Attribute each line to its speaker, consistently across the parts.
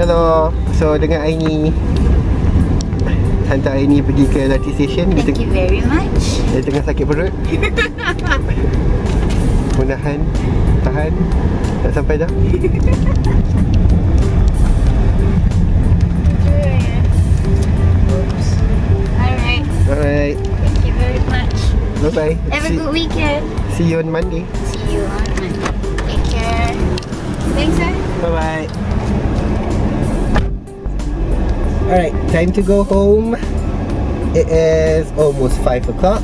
Speaker 1: Hello So dengan Aini Hantar Aini pergi ke LRT station
Speaker 2: Thank teng- you very much
Speaker 1: Dia tengah sakit perut Menahan Tahan Tak sampai dah Bye.
Speaker 2: Have a good weekend.
Speaker 1: See you on Monday.
Speaker 2: See you on Monday.
Speaker 1: Alright, time to go home. It is almost 5 o'clock.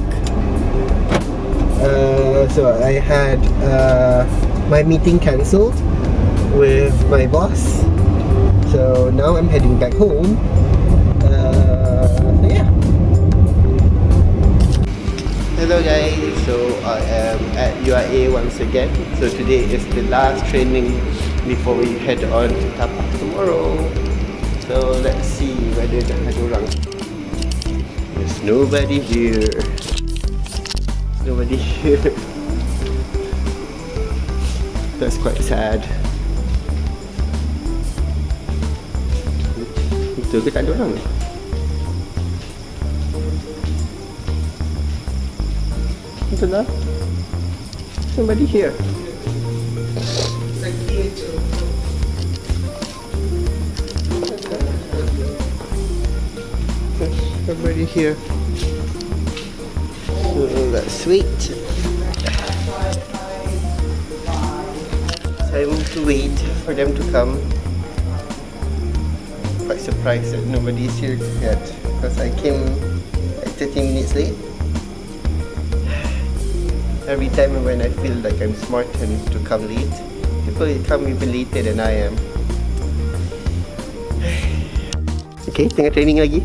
Speaker 1: Uh, so I had uh, my meeting cancelled with my boss. So now I'm heading back home. Uh, so yeah. Hello guys, so I am at UIA once again. So today is the last training before we head on to Tapak tomorrow. So let's see whether tak ada orang. There's nobody here. Nobody here. That's quite sad. Betul ke tak ada orang ni? Betul lah. Somebody here. everybody here. So that's sweet. Time to wait for them to come. Quite surprised that nobody's here yet because I came like 30 minutes late. Every time when I feel like I'm smart and to come late, people come even later than I am. Okay, tengah training lagi.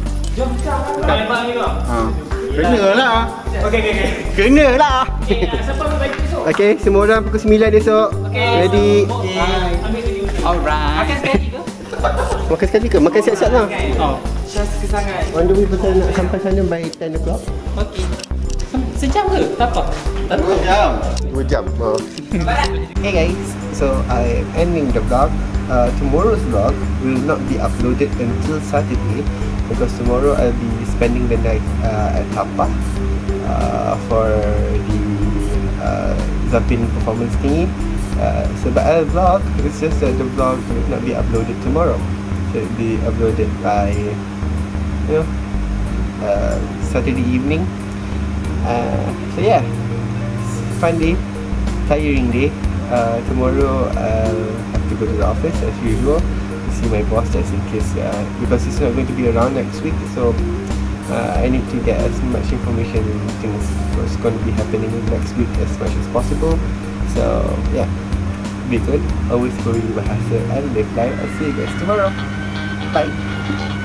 Speaker 3: Jom kita lepak ni kau.
Speaker 4: Ha. Kenalah.
Speaker 3: Okey Okay, okay,
Speaker 1: Kenalah. Okey,
Speaker 3: lah. siapa nak
Speaker 1: baik semua orang pukul 9 esok.
Speaker 3: Okey.
Speaker 1: Ready.
Speaker 3: Okey. Ambil sini. Alright. Makan sekali ke?
Speaker 1: Makan siap-siap lah.
Speaker 3: Oh. Syah
Speaker 1: sangat. Wonder we pasal nak sampai sana by 10 o'clock.
Speaker 3: Okey. Sejam ke? Tak apa. Dua
Speaker 4: jam.
Speaker 1: Dua jam. Oh. hey guys. So, I am ending the vlog. Uh, tomorrow's vlog will not be uploaded until Saturday because tomorrow I'll be spending the night uh, at Tapa uh, for the uh, Zapin performance thingy. Uh, so but I'll vlog, it's just that the vlog will not be uploaded tomorrow. So it'll be uploaded by, you know, uh, Saturday evening. Uh, so yeah, fun day, tiring day. Uh, tomorrow I'll have to go to the office as usual see my boss just in case uh, because he's not going to be around next week so uh, I need to get as much information and things what's going to be happening next week as much as possible so yeah be good always go berhasa and live life I'll see you guys tomorrow bye